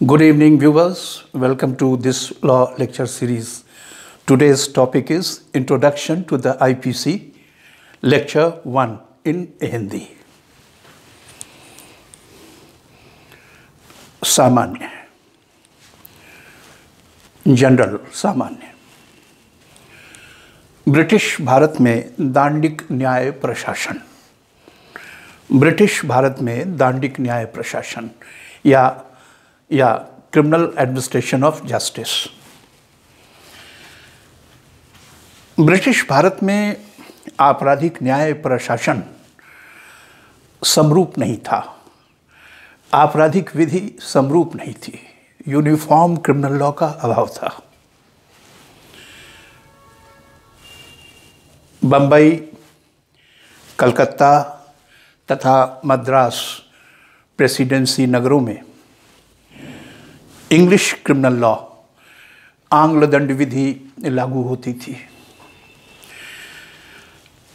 Good evening, viewers. Welcome to this law lecture series. Today's topic is Introduction to the IPC, Lecture 1 in Hindi. सामान्य general सामान्य British Bharat में दांडिक न्याय प्रशासन British Bharat में दांडिक न्याय प्रशासन या या criminal administration of justice British Bharat में आपराधिक न्याय प्रशासन समरूप नहीं था। आपराधिक विधि समरूप नहीं थी। यूनिफॉर्म क्रिमिनल लॉ का अभाव था। बम्बई कलकत्ता तथा मद्रास प्रेसिडेंसी नगरों में इंग्लिश क्रिमिनल लॉ आंग्ल दंड विधि लागू होती थी।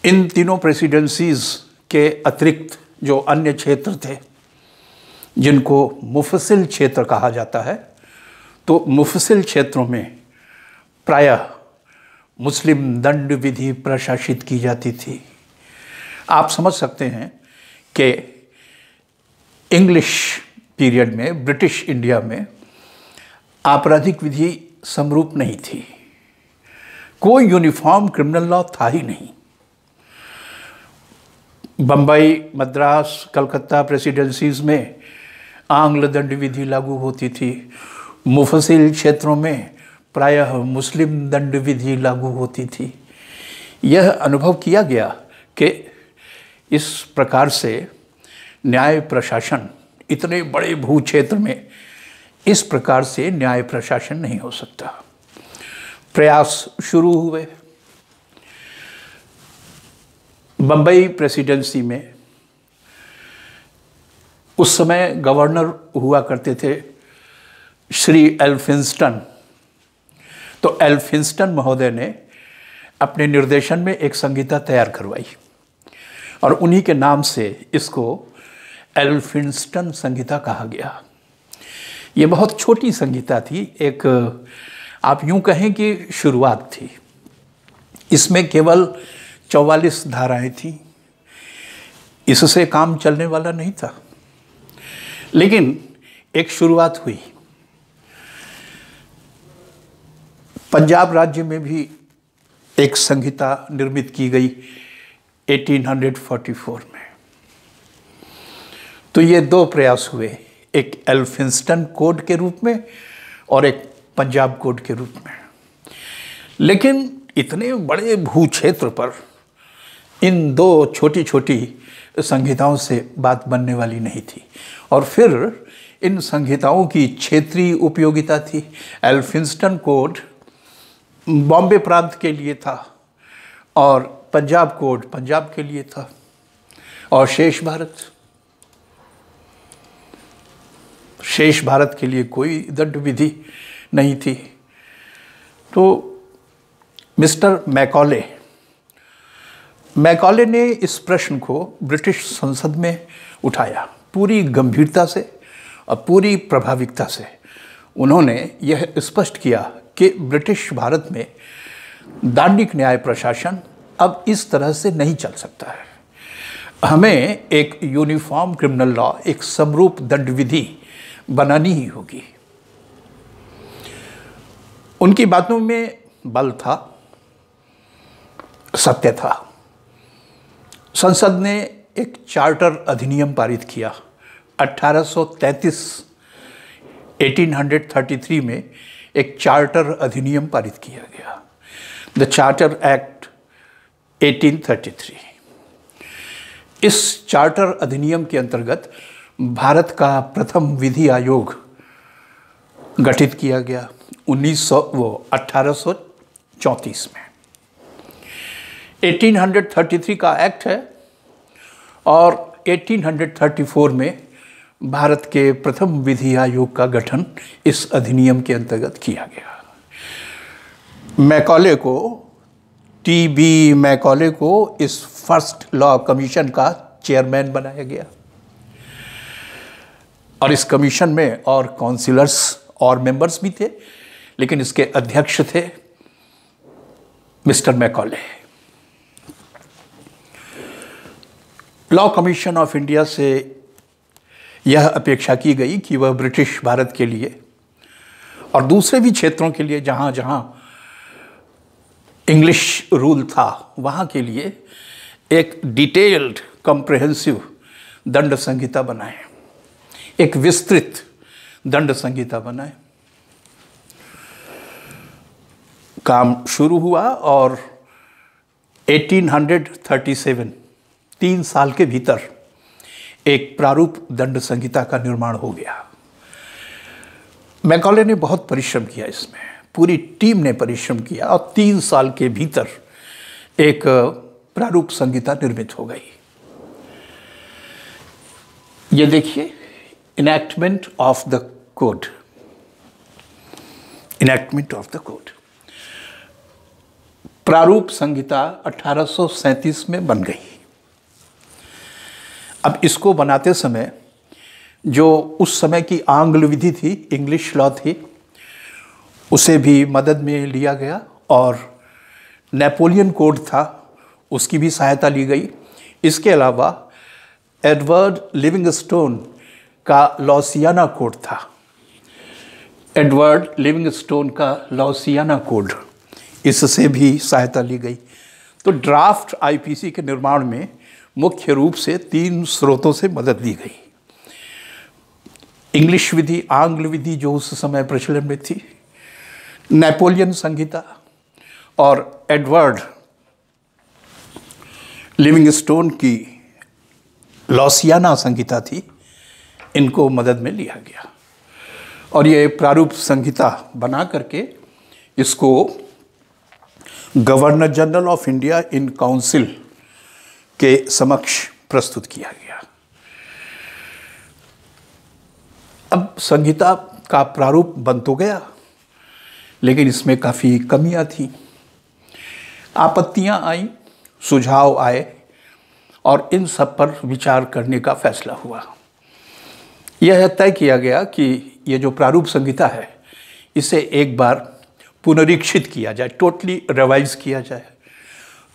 इन तीनों प्रेसिडेंसीज के अतिरिक्त जो अन्य क्षेत्र थे, जिनको मुफसिल क्षेत्र कहा जाता है तो मुफसिल क्षेत्रों में प्रायः मुस्लिम दंड विधि प्रशासित की जाती थी। आप समझ सकते हैं कि इंग्लिश पीरियड में ब्रिटिश इंडिया में आपराधिक विधि समरूप नहीं थी। कोई यूनिफॉर्म क्रिमिनल लॉ था ही नहीं। बम्बई मद्रास, कलकत्ता प्रेसिडेंसीज में आंग्ल दंड विधि लागू होती थी। मुफसिल क्षेत्रों में प्रायः मुस्लिम दंड विधि लागू होती थी। यह अनुभव किया गया कि इस प्रकार से न्याय प्रशासन इतने बड़े भू क्षेत्र में इस प्रकार से न्याय प्रशासन नहीं हो सकता। प्रयास शुरू हुए। बम्बई प्रेसिडेंसी में उस समय गवर्नर हुआ करते थे श्री एल्फिंस्टन। तो एल्फिंस्टन महोदय ने अपने निर्देशन में एक संहिता तैयार करवाई और उन्हीं के नाम से इसको एल्फिंस्टन संहिता कहा गया। ये बहुत छोटी संहिता थी, एक, आप यूँ कहें कि शुरुआत थी। इसमें केवल चौवालीस धाराएँ थी। इससे काम चलने वाला नहीं था। लेकिन एक शुरुआत हुई। पंजाब राज्य में भी एक संहिता निर्मित की गई 1844 में। तो ये दो प्रयास हुए। एक एल्फिंस्टन कोड के रूप में और एक पंजाब कोड के रूप में। लेकिन इतने बड़े भू क्षेत्र पर इन दो छोटी छोटी संहिताओं से बात बनने वाली नहीं थी। और फिर इन संहिताओं की क्षेत्रीय उपयोगिता थी। एल्फिंस्टन कोड बॉम्बे प्रांत के लिए था और पंजाब कोड पंजाब के लिए था। और शेष भारत शेष भारत के लिए कोई दंड विधि नहीं थी। तो मिस्टर मैकॉले मैकॉले ने इस प्रश्न को ब्रिटिश संसद में उठाया पूरी गंभीरता से और पूरी प्रभाविकता से। उन्होंने यह स्पष्ट किया कि ब्रिटिश भारत में दांडिक न्याय प्रशासन अब इस तरह से नहीं चल सकता है। हमें एक यूनिफॉर्म क्रिमिनल लॉ, एक समरूप दंड विधि बनानी ही होगी। उनकी बातों में बल था, सत्य था। संसद ने एक चार्टर अधिनियम पारित किया। 1833 1833 में एक चार्टर अधिनियम पारित किया गया। द चार्टर एक्ट 1833 इस चार्टर अधिनियम के अंतर्गत भारत का प्रथम विधि आयोग गठित किया गया 1900 वो 1834 में। 1833 का एक्ट है और 1834 में भारत के प्रथम विधि आयोग का गठन इस अधिनियम के अंतर्गत किया गया। मैकॉले को, टी बी मैकॉले को इस फ़र्स्ट लॉ कमीशन का चेयरमैन बनाया गया। और इस कमीशन में और काउंसिलर्स और मेंबर्स भी थे, लेकिन इसके अध्यक्ष थे mister Macaulay. Law commission of India से यह अपेक्षा की गई कि वह ब्रिटिश भारत के लिए और दूसरे भी क्षेत्रों के लिए जहाँ जहाँ इंग्लिश रूल था, वहाँ के लिए एक डिटेल्ड कॉम्प्रहेंसिव दंड संहिता बनाए। एक विस्तृत दंड संहिता बनाए। काम शुरू हुआ और 1837 तीन साल के भीतर एक प्रारूप दंड संहिता का निर्माण हो गया। मैकॉले ने बहुत परिश्रम किया इसमें, पूरी टीम ने परिश्रम किया और तीन साल के भीतर एक प्रारूप संहिता निर्मित हो गई। ये देखिए enactment of the code enactment of the code प्रारूप संहिता 1837 में बन गई। अब इसको बनाते समय जो उस समय की आंग्ल विधि थी इंग्लिश लॉ थी उसे भी मदद में लिया गया और नेपोलियन कोड था उसकी भी सहायता ली गई। इसके अलावा एडवर्ड लिविंगस्टोन का लॉसियाना कोड था। एडवर्ड लिविंगस्टोन का लॉसियाना कोड इससे भी सहायता ली गई। तो ड्राफ्ट आईपीसी के निर्माण में मुख्य रूप से तीन स्रोतों से मदद ली गई। इंग्लिश विधि, आंग्ल विधि जो उस समय प्रचलन में थी, नेपोलियन संहिता और एडवर्ड लिविंगस्टोन की लॉसियाना संहिता थी इनको मदद में लिया गया। और ये प्रारूप संहिता बना करके इसको governor general of India in council के समक्ष प्रस्तुत किया गया। अब संहिता का प्रारूप बन तो गया, लेकिन इसमें काफ़ी कमियाँ थी। आपत्तियाँ आई, सुझाव आए, और इन सब पर विचार करने का फैसला हुआ। यह तय किया गया कि ये जो प्रारूप संहिता है, इसे एक बार पुनरीक्षित किया जाए टोटली रिवाइज किया जाए।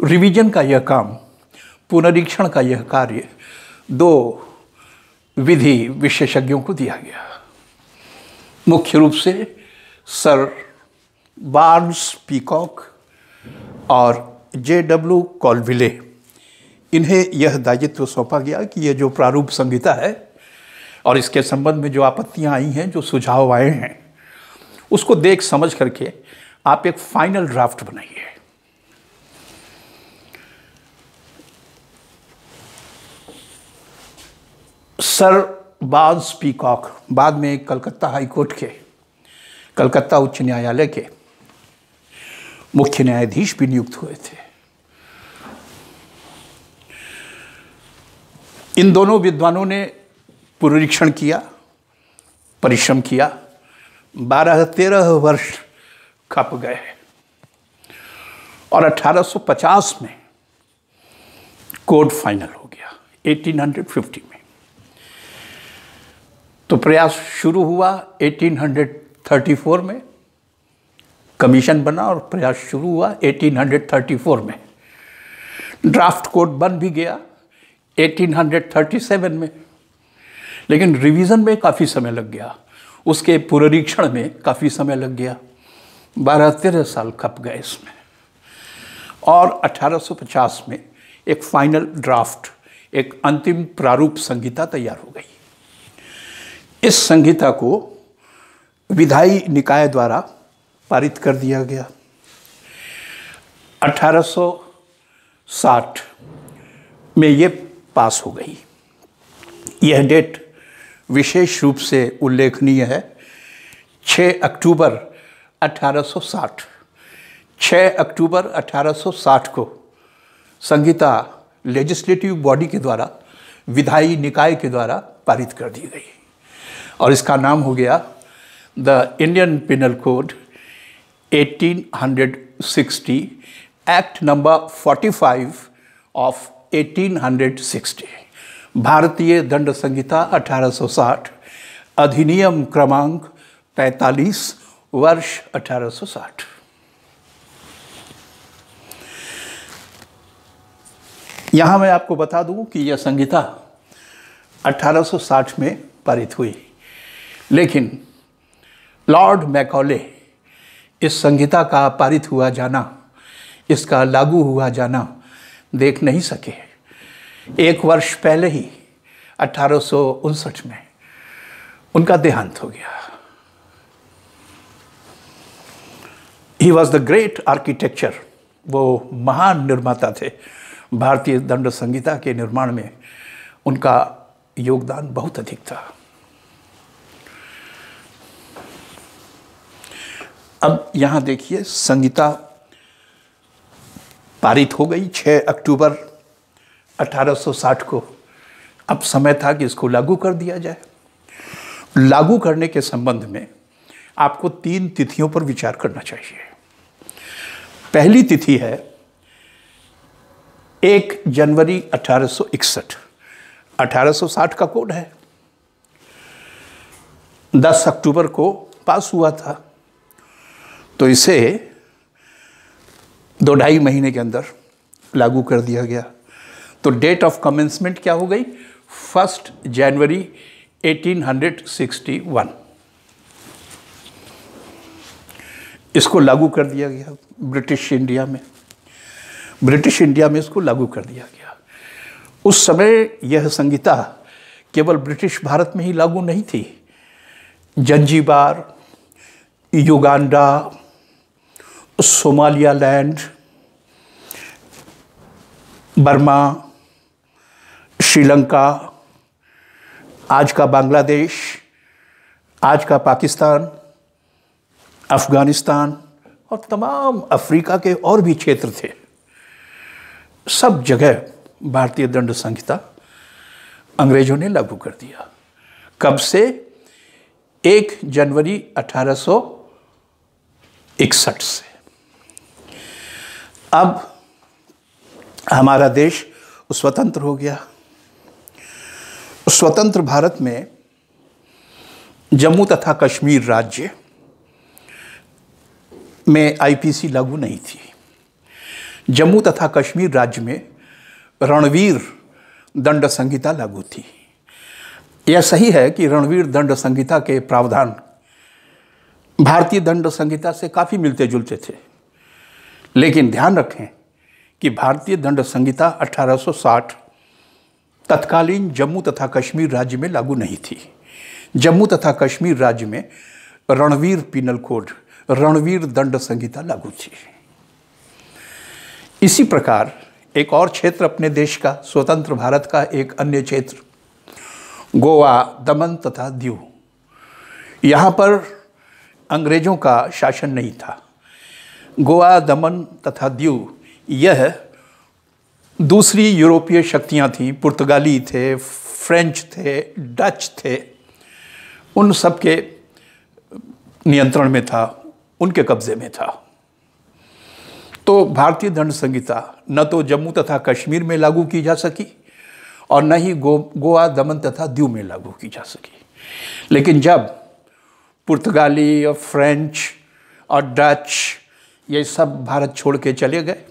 रिवीजन का यह काम, पुनरीक्षण का यह कार्य दो विधि विशेषज्ञों को दिया गया। मुख्य रूप से सर बार्न्स पीकॉक और जे डब्ल्यू कॉलविले, इन्हें यह दायित्व सौंपा गया कि ये जो प्रारूप संहिता है और इसके संबंध में जो आपत्तियाँ आई हैं, जो सुझाव आए हैं, उसको देख समझ करके आप एक फाइनल ड्राफ्ट बनाइए। सर बाज पीकॉक, बाद में कलकत्ता हाई कोर्ट के, कलकत्ता उच्च न्यायालय के मुख्य न्यायाधीश भी नियुक्त हुए थे। इन दोनों विद्वानों ने पुनरीक्षण किया, परिश्रम किया बारह तेरह वर्ष खप गए और 1850 में कोड फाइनल हो गया 1850 में। तो प्रयास शुरू हुआ 1834 में कमीशन बना और प्रयास शुरू हुआ 1834 में। ड्राफ्ट कोड बन भी गया 1837 में लेकिन रिवीजन में काफ़ी समय लग गया। उसके पुनरीक्षण में काफ़ी समय लग गया। बारह तेरह साल खप गए इसमें। और 1850 में एक फाइनल ड्राफ्ट एक अंतिम प्रारूप संहिता तैयार हो गई। इस संहिता को विधायी निकाय द्वारा पारित कर दिया गया। 1860 में ये पास हो गई। यह डेट विशेष रूप से उल्लेखनीय है 6 अक्टूबर 1860 6 अक्टूबर 1860 को संहिता लेजिस्लेटिव बॉडी के द्वारा, विधायी निकाय के द्वारा पारित कर दी गई। और इसका नाम हो गया the Indian penal code 1860 act number 45 of 1860 भारतीय दंड संहिता 1860 अधिनियम क्रमांक 45 वर्ष 1860 यहाँ मैं आपको बता दूँ कि यह संहिता 1860 में पारित हुई। लेकिन लॉर्ड मैकॉले, इस संहिता का पारित हुआ जाना, इसका लागू हुआ जाना देख नहीं सके। एक वर्ष पहले ही, अठारह में, उनका देहांत हो गया। He was the great architecture वो महान निर्माता थे। भारतीय दंड संहिता के निर्माण में उनका योगदान बहुत अधिक था। अब यहाँ देखिए, संहिता पारित हो गई 6 अक्टूबर 1860 को अब समय था कि इसको लागू कर दिया जाए। लागू करने के संबंध में आपको तीन तिथियों पर विचार करना चाहिए। पहली तिथि है एक जनवरी 1861 1860 का कोड है। 10 अक्टूबर को पास हुआ था। तो इसे दो ढाई महीने के अंदर लागू कर दिया गया। तो डेट ऑफ़ कमेंसमेंट क्या हो गई? फ़र्स्ट जनवरी 1861 इसको लागू कर दिया गया ब्रिटिश इंडिया में। ब्रिटिश इंडिया में इसको लागू कर दिया गया। उस समय यह संहिता केवल ब्रिटिश भारत में ही लागू नहीं थी। Zanzibar Uganda Somalia land Burma Sri Lanka, आज का बांग्लादेश, आज का पाकिस्तान, अफ़गानिस्तान और तमाम अफ्रीका के और भी क्षेत्र थे। सब जगह भारतीय दंड संहिता अंग्रेज़ों ने लागू कर दिया। कब से? एक जनवरी अठारह सौ इकसठ से। अब हमारा देश स्वतंत्र हो गया। स्वतंत्र भारत में जम्मू तथा कश्मीर राज्य में आईपीसी लागू नहीं थी। जम्मू तथा कश्मीर राज्य में रणवीर दंड संहिता लागू थी। यह सही है कि रणवीर दंड संहिता के प्रावधान भारतीय दंड संहिता से काफ़ी मिलते जुलते थे। लेकिन ध्यान रखें कि भारतीय दंड संहिता 1860 तत्कालीन जम्मू तथा कश्मीर राज्य में लागू नहीं थी। जम्मू तथा कश्मीर राज्य में रणवीर पिनल कोड रणवीर दंड संहिता लागू थी। इसी प्रकार एक और क्षेत्र अपने देश का, स्वतंत्र भारत का एक अन्य क्षेत्र, गोवा, दमन तथा दीव। यहाँ पर अंग्रेज़ों का शासन नहीं था। गोवा, दमन तथा दीव, यह दूसरी यूरोपीय शक्तियाँ थीं, पुर्तगाली थे, फ्रेंच थे, डच थे। उन सब के नियंत्रण में था, उनके कब्ज़े में था। तो भारतीय दंड संहिता न तो जम्मू तथा कश्मीर में लागू की जा सकी और न ही गो, गोवा, दमन तथा दीव में लागू की जा सकी। लेकिन जब पुर्तगाली और फ्रेंच और डच ये सब भारत छोड़ के चले गए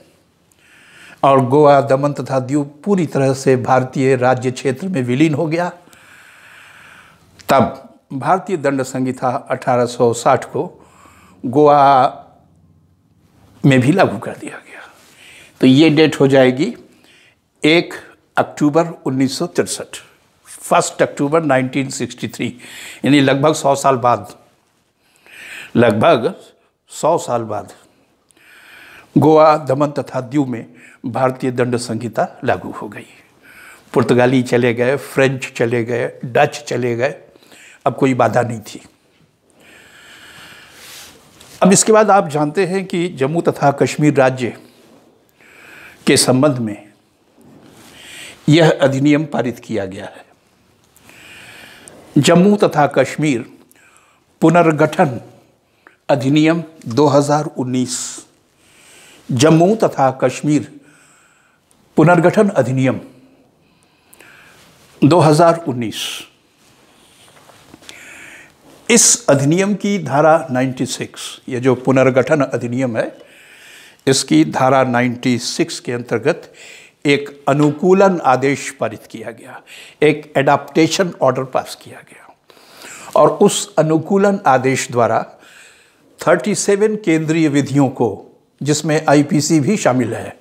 और गोवा, दमन तथा दीव पूरी तरह से भारतीय राज्य क्षेत्र में विलीन हो गया। तब भारतीय दंड संहिता 1860 को गोवा में भी लागू कर दिया गया। तो ये डेट हो जाएगी एक अक्टूबर उन्नीस फ़र्स्ट अक्टूबर 1963 यानी लगभग सौ साल बाद, लगभग सौ साल बाद गोवा, दमन तथा दीव में भारतीय दंड संहिता लागू हो गई। पुर्तगाली चले गए, फ्रेंच चले गए, डच चले गए। अब कोई बाधा नहीं थी। अब इसके बाद आप जानते हैं कि जम्मू तथा कश्मीर राज्य के संबंध में यह अधिनियम पारित किया गया है। जम्मू तथा कश्मीर पुनर्गठन अधिनियम 2019 जम्मू तथा कश्मीर पुनर्गठन अधिनियम 2019 इस अधिनियम की धारा 96 ये जो पुनर्गठन अधिनियम है, इसकी धारा 96 के अंतर्गत एक अनुकूलन आदेश पारित किया गया, एक एडाप्टेशन ऑर्डर पास किया गया। और उस अनुकूलन आदेश द्वारा 37 केंद्रीय विधियों को जिसमें आईपीसी भी शामिल है।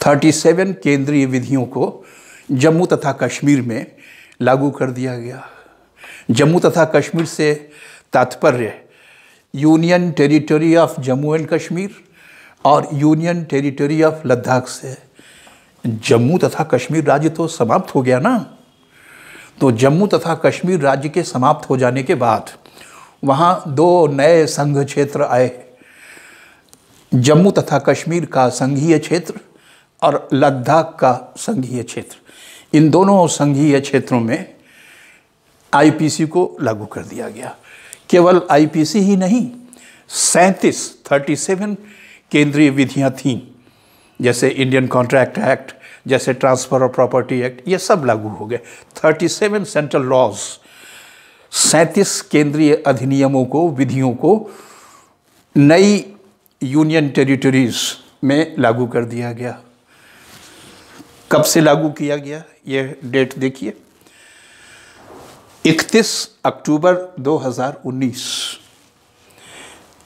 37 केंद्रीय विधियों को जम्मू तथा कश्मीर में लागू कर दिया गया। जम्मू तथा कश्मीर से तात्पर्य, union territory of Jammu and Kashmir और यूनियन टेरिटरी ऑफ़ लद्दाख से। जम्मू तथा कश्मीर राज्य तो समाप्त हो गया ना? तो जम्मू तथा कश्मीर राज्य के समाप्त हो जाने के बाद वहाँ दो नए संघ क्षेत्र आए जम्मू तथा कश्मीर का संघीय क्षेत्र और लद्दाख का संघीय क्षेत्र। इन दोनों संघीय क्षेत्रों में आईपीसी को लागू कर दिया गया। केवल आईपीसी ही नहीं, सैंतीस थर्टी सेवन केंद्रीय विधियाँ थीं, जैसे इंडियन कॉन्ट्रैक्ट एक्ट जैसे ट्रांसफ़र ऑफ़ प्रॉपर्टी एक्ट ये सब लागू हो गए। थर्टी सेवन सेंट्रल लॉज सैंतीस केंद्रीय अधिनियमों को, विधियों को नई यूनियन टेरिटरीज में लागू कर दिया गया। कब से लागू किया गया, ये डेट देखिए। 31 अक्टूबर 2019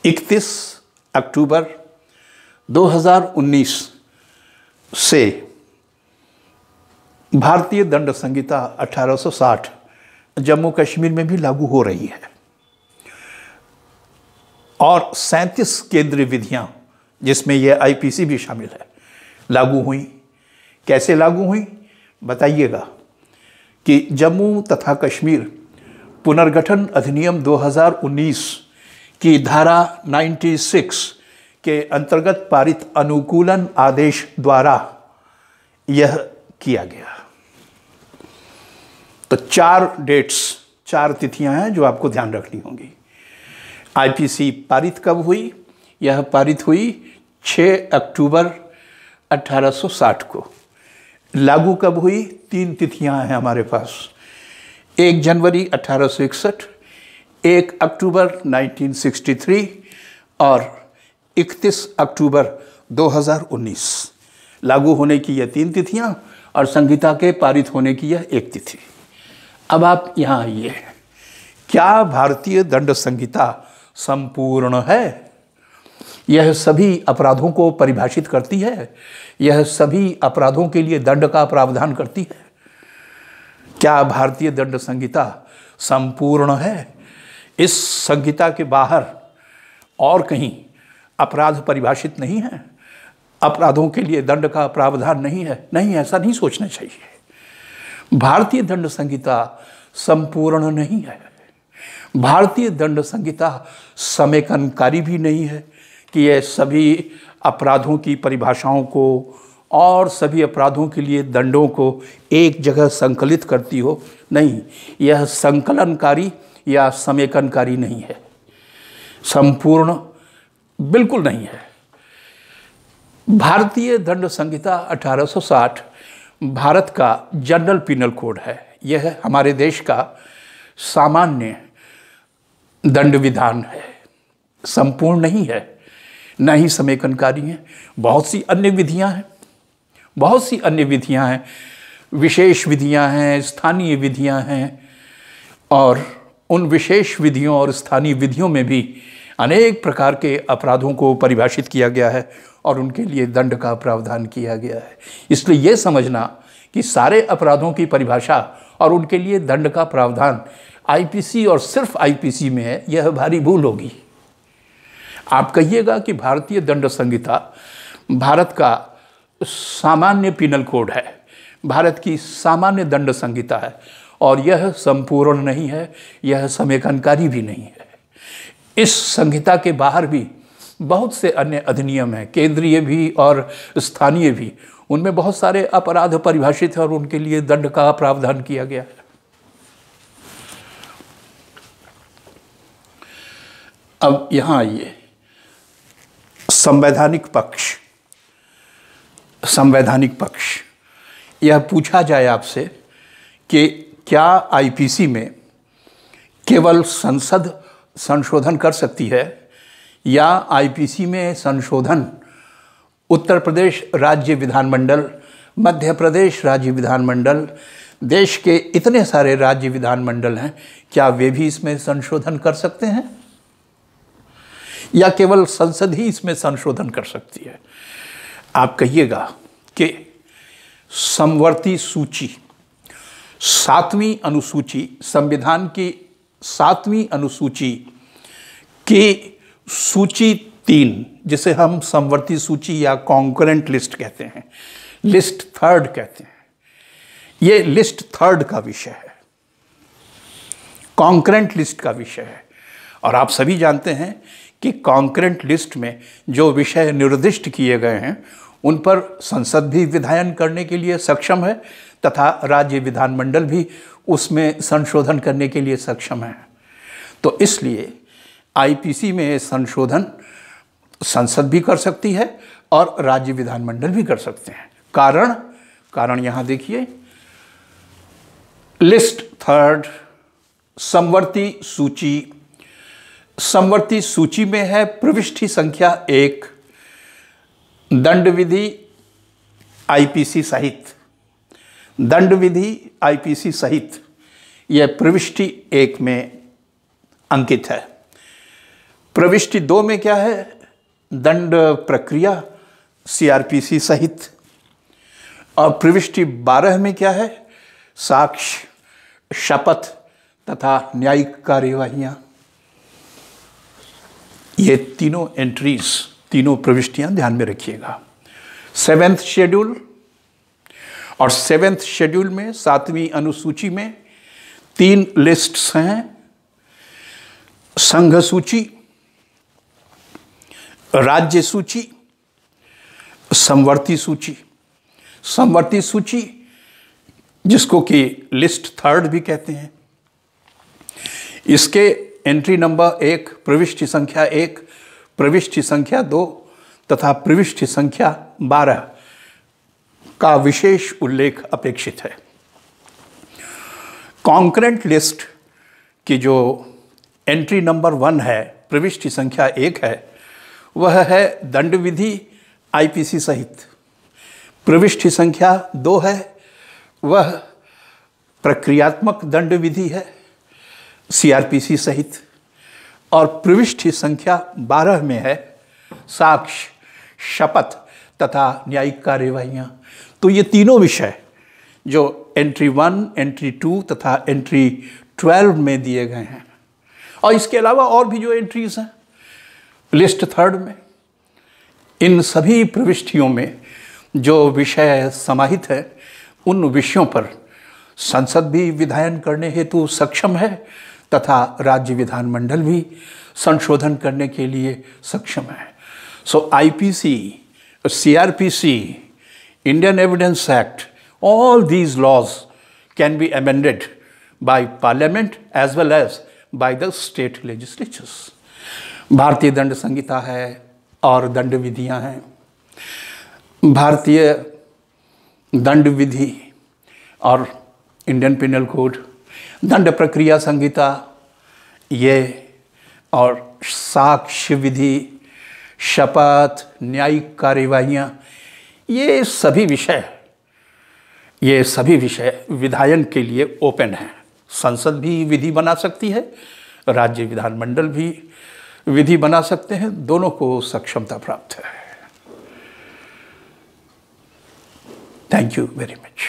31 अक्टूबर 2019 से भारतीय दंड संहिता 1860 जम्मू कश्मीर में भी लागू हो रही है। और सैंतीस केंद्रीय विधियाँ, जिसमें यह आईपीसी भी शामिल है, लागू हुई। कैसे लागू हुई? बताइएगा कि जम्मू तथा कश्मीर पुनर्गठन अधिनियम 2019 की धारा 96 के अंतर्गत पारित अनुकूलन आदेश द्वारा यह किया गया। तो चार डेट्स, चार तिथियाँ हैं जो आपको ध्यान रखनी होंगी। आईपीसी पारित कब हुई? यह पारित हुई 6 अक्टूबर 1860 को। लागू कब हुई? तीन तिथियाँ हैं हमारे पास। एक जनवरी 1861, एक अक्टूबर 1963 और 31 अक्टूबर 2019 लागू होने की यह तीन तिथियाँ और संहिता के पारित होने की यह एक तिथि। अब आप यहाँ आइए। क्या भारतीय दंड संहिता संपूर्ण है। यह सभी अपराधों को परिभाषित करती है। यह सभी अपराधों के लिए दंड का प्रावधान करती है। क्या भारतीय दंड संहिता संपूर्ण है? इस संहिता के बाहर और कहीं अपराध परिभाषित नहीं है। अपराधों के लिए दंड का प्रावधान नहीं है। नहीं, ऐसा नहीं सोचना चाहिए। भारतीय दंड संहिता संपूर्ण नहीं है। भारतीय दंड संहिता समेकनकारी भी नहीं है कि यह सभी अपराधों की परिभाषाओं को और सभी अपराधों के लिए दंडों को एक जगह संकलित करती हो। नहीं, यह संकलनकारी या समेकनकारी नहीं है। संपूर्ण बिल्कुल नहीं है। भारतीय दंड संहिता 1860 भारत का जनरल पिनल कोड है। यह हमारे देश का सामान्य दंड विधान है। संपूर्ण नहीं है, न ही समेकनकारी है। बहुत सी अन्य विधियाँ हैं, बहुत सी अन्य विधियाँ हैं, विशेष विधियाँ हैं, स्थानीय विधियाँ हैं, और उन विशेष विधियों और स्थानीय विधियों में भी अनेक प्रकार के अपराधों को परिभाषित किया गया है और उनके लिए दंड का प्रावधान किया गया है। इसलिए ये समझना कि सारे अपराधों की परिभाषा और उनके लिए दंड का प्रावधान आईपीसी और सिर्फ़ आईपीसी में है, यह भारी भूल होगी। आप कहिएगा कि भारतीय दंड संहिता भारत का सामान्य पिनल कोड है। भारत की सामान्य दंड संहिता है और यह संपूर्ण नहीं है, यह समेकनकारी भी नहीं है। इस संहिता के बाहर भी बहुत से अन्य अधिनियम हैं, केंद्रीय भी और स्थानीय भी। उनमें बहुत सारे अपराध परिभाषित हैं और उनके लिए दंड का प्रावधान किया गया है। अब यहाँ आइए। संवैधानिक पक्ष। संवैधानिक पक्ष। यह पूछा जाए आपसे कि क्या आईपीसी में केवल संसद संशोधन कर सकती है या आईपीसी में संशोधन उत्तर प्रदेश राज्य विधानमंडल, मध्य प्रदेश राज्य विधानमंडल, देश के इतने सारे राज्य विधानमंडल हैं, क्या वे भी इसमें संशोधन कर सकते हैं? या केवल संसद ही इसमें संशोधन कर सकती है। आप कहिएगा कि समवर्ती सूची, सातवीं अनुसूची, संविधान की सातवीं अनुसूची की सूची तीन, जिसे हम समवर्ती सूची या कॉन्करेंट लिस्ट कहते हैं लिस्ट थर्ड कहते हैं। ये लिस्ट थर्ड का विषय है। कॉन्करेंट लिस्ट का विषय है। और आप सभी जानते हैं कि कॉन्करेंट लिस्ट में जो विषय निर्दिष्ट किए गए हैं, उन पर संसद भी विधायन करने के लिए सक्षम है, तथा राज्य विधानमंडल भी उसमें संशोधन करने के लिए सक्षम है। तो इसलिए आईपीसी में संशोधन संसद भी कर सकती है और राज्य विधानमंडल भी कर सकते हैं। कारण कारण यहाँ देखिए। लिस्ट थर्ड समवर्ती सूची समवर्ती सूची में है, प्रविष्टि संख्या एक दंड विधि आईपीसी सहित। दंड विधि आईपीसी सहित यह प्रविष्टि एक में अंकित है। प्रविष्टि दो में क्या है? दंड प्रक्रिया, सीआरपीसी सहित। और प्रविष्टि बारह में क्या है? साक्ष्य, शपथ तथा न्यायिक कार्यवाहियाँ। ये तीनों एंट्रीज तीनों प्रविष्टियाँ ध्यान में रखिएगा। सेवेंथ शेड्यूल और सेवेंथ शेड्यूल में, सातवीं अनुसूची में तीन लिस्ट्स हैं। संघ सूची राज्य सूची समवर्ती सूची। समवर्ती सूची, जिसको कि लिस्ट थर्ड भी कहते हैं। इसके एंट्री नंबर एक, प्रविष्टि संख्या एक, प्रविष्टि संख्या दो तथा प्रविष्टि संख्या बारह का विशेष उल्लेख अपेक्षित है। कॉन्क्रेंट लिस्ट की जो एंट्री नंबर वन है, प्रविष्टि संख्या एक है, वह है दंड विधि आईपीसी सहित। प्रविष्टि संख्या दो है, वह प्रक्रियात्मक दंड विधि है सीआरपीसी सहित। और प्रविष्टि संख्या बारह में है साक्ष्य शपथ तथा न्यायिक कार्यवाहियाँ। तो ये तीनों विषय जो एंट्री वन एंट्री टू तथा एंट्री ट्वेल्व में दिए गए हैं। और इसके अलावा और भी जो एंट्रीज हैं लिस्ट थर्ड में, इन सभी प्रविष्टियों में जो विषय समाहित है, उन विषयों पर संसद भी विधायन करने हेतु सक्षम है तथा राज्य विधानमंडल भी संशोधन करने के लिए सक्षम है। So IPC CrPC Indian evidence act all these laws can be amended by parliament as well as by the state legislatures भारतीय दंड संहिता है और दंड विधियाँ हैं भारतीय दंड विधि और इंडियन पिनल कोड दंड प्रक्रिया संहिता, ये और साक्ष्य विधि शपथ, न्यायिक कार्यवाहियाँ, ये सभी विषय, ये सभी विषय विधायन के लिए ओपन हैं। संसद भी विधि बना सकती है, राज्य विधानमंडल भी विधि बना सकते हैं, दोनों को सक्षमता प्राप्त है। Thank you very much